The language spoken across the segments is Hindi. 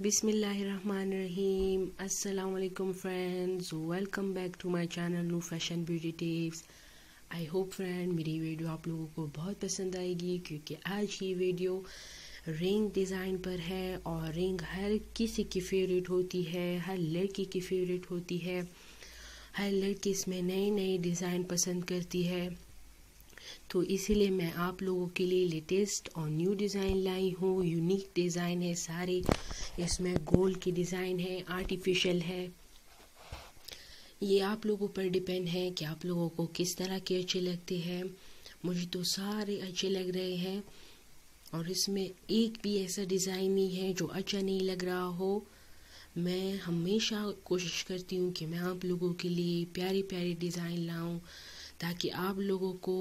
बिसमीम अस्सलाम friends, welcome back to my channel new fashion beauty tips. I hope friend मेरी वीडियो आप लोगों को बहुत पसंद आएगी, क्योंकि आज की वीडियो रिंग डिज़ाइन पर है और रिंग हर किसी की फेवरेट होती है, हर लड़की की फेवरेट होती है। हर लड़की इसमें नए नए डिज़ाइन पसंद करती है। तो इसीलिए मैं आप लोगों के लिए लेटेस्ट और न्यू डिज़ाइन लाई हूँ। यूनिक डिज़ाइन है सारे। इसमें गोल्ड की डिज़ाइन है आर्टिफिशियल है। ये आप लोगों पर डिपेंड है कि आप लोगों को किस तरह के अच्छे लगते हैं। मुझे तो सारे अच्छे लग रहे हैं। और इसमें एक भी ऐसा डिज़ाइन नहीं है जो अच्छा नहीं लग रहा हो। मैं हमेशा कोशिश करती हूँ कि मैं आप लोगों के लिए प्यारी प्यारी डिज़ाइन लाऊं ताकि आप लोगों को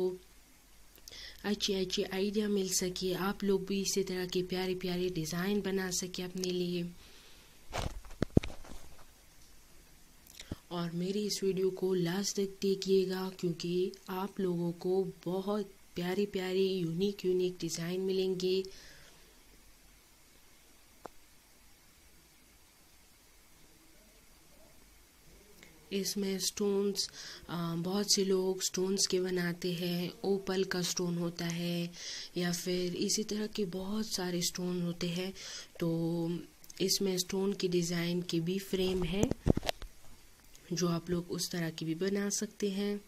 अच्छी अच्छी आइडिया मिल सके। आप लोग भी इसी तरह के प्यारे प्यारे डिज़ाइन बना सके अपने लिए। और मेरी इस वीडियो को लास्ट तक देखिएगा, क्योंकि आप लोगों को बहुत प्यारे प्यारे, यूनिक यूनिक डिज़ाइन मिलेंगे। इसमें स्टोन्स बहुत से लोग स्टोन्स के बनाते हैं ओपल का स्टोन होता है, या फिर इसी तरह के बहुत सारे स्टोन होते हैं तो इसमें स्टोन की डिज़ाइन की भी फ्रेम है, जो आप लोग उस तरह की भी बना सकते हैं।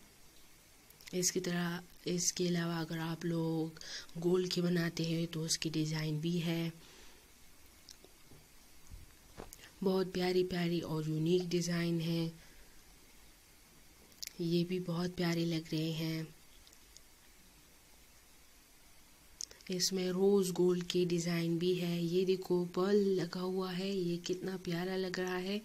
इसकी तरह, इसके अलावा अगर आप लोग गोल्ड की बनाते हैं तो उसकी डिज़ाइन भी है। बहुत प्यारी प्यारी और यूनिक डिज़ाइन है। ये भी बहुत प्यारे लग रहे हैं। इसमें रोज़ गोल्ड के डिज़ाइन भी है। ये देखो पर्ल लगा हुआ है। ये कितना प्यारा लग रहा है।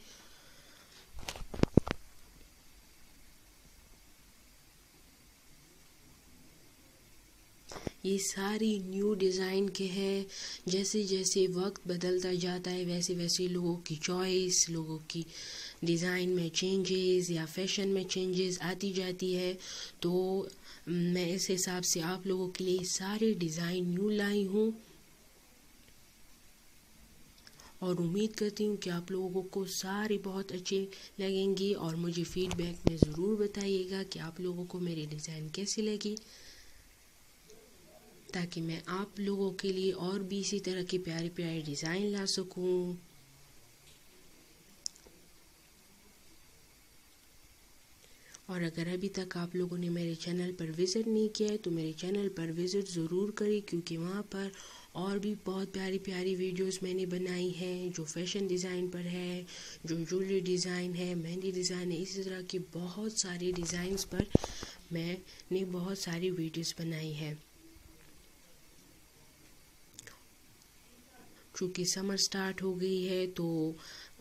ये सारी न्यू डिज़ाइन के हैं। जैसे जैसे वक्त बदलता जाता है वैसे वैसे लोगों की चॉइस लोगों की डिज़ाइन में चेंजेस या फ़ैशन में चेंजेस आती जाती है। तो मैं इस हिसाब से आप लोगों के लिए सारे डिज़ाइन न्यू लाई हूँ। और उम्मीद करती हूँ कि आप लोगों को सारे बहुत अच्छे लगेंगे और मुझे फीडबैक में ज़रूर बताइएगा कि आप लोगों को मेरे डिज़ाइन कैसी लगी। ताकि मैं आप लोगों के लिए और भी इसी तरह के प्यारे प्यारे डिज़ाइन ला सकूँ। और अगर अभी तक आप लोगों ने मेरे चैनल पर विज़िट नहीं किया है तो मेरे चैनल पर विज़िट ज़रूर करें, क्योंकि वहाँ पर और भी बहुत प्यारी प्यारी वीडियोस मैंने बनाई हैं, जो फ़ैशन डिज़ाइन पर है, जो ज्वेलरी डिज़ाइन है, मेहंदी डिज़ाइन है, इसी तरह के बहुत सारे डिज़ाइंस पर मैंने बहुत सारी वीडियोस बनाई है। चूँकि समर स्टार्ट हो गई है तो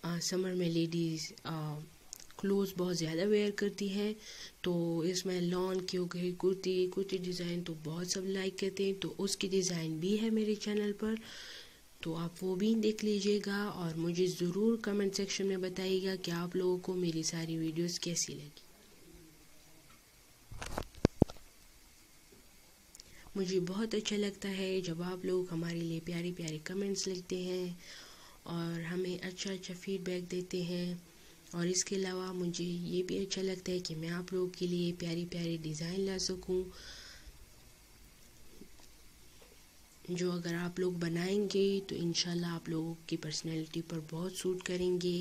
आ, समर में लेडीज़ क्लोथ बहुत ज़्यादा वेयर करती हैं। तो इसमें लॉन की हो गई कुर्ती कुर्ती डिज़ाइन तो बहुत सब लाइक करते हैं। तो उसकी डिज़ाइन भी है मेरे चैनल पर। तो आप वो भी देख लीजिएगा और मुझे ज़रूर कमेंट सेक्शन में बताइएगा कि आप लोगों को मेरी सारी वीडियोस कैसी लगी। मुझे बहुत अच्छा लगता है जब आप लोग हमारे लिए प्यारे प्यारे कमेंट्स लिखते हैं और हमें अच्छा अच्छा फीडबैक देते हैं। और इसके अलावा मुझे ये भी अच्छा लगता है कि मैं आप लोगों के लिए प्यारी प्यारी डिज़ाइन ला सकूँ, जो अगर आप लोग बनाएँगे तो इन आप लोगों की पर्सनैलिटी पर बहुत सूट करेंगे।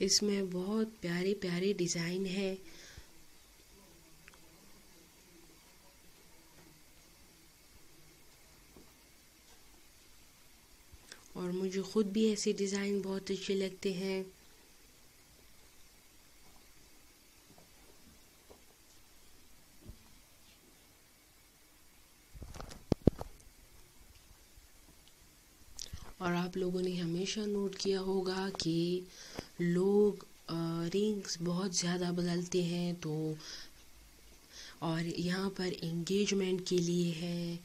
इसमें बहुत प्यारे प्यारे डिज़ाइन है। और मुझे ख़ुद भी ऐसे डिज़ाइन बहुत अच्छे लगते हैं। और आप लोगों ने हमेशा नोट किया होगा कि लोग रिंग्स बहुत ज़्यादा बदलते हैं तो और यहाँ पर इंगेजमेंट के लिए है,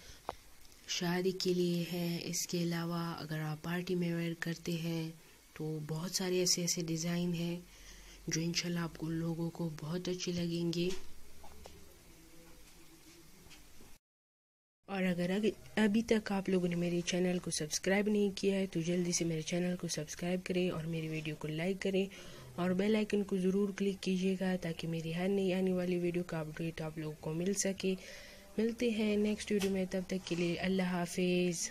शादी के लिए है, इसके अलावा अगर आप पार्टी में वेयर करते हैं तो बहुत सारे ऐसे ऐसे डिज़ाइन हैं जो इंशाल्लाह आपको लोगों को बहुत अच्छे लगेंगे। और अगर अभी तक आप लोगों ने मेरे चैनल को सब्सक्राइब नहीं किया है तो जल्दी से मेरे चैनल को सब्सक्राइब करें और मेरी वीडियो को लाइक करें और बेल आइकन को ज़रूर क्लिक कीजिएगा ताकि मेरी हर नई आने वाली वीडियो का अपडेट आप लोगों को मिल सके। मिलते हैं नेक्स्ट वीडियो में, तब तक के लिए अल्लाह हाफिज़।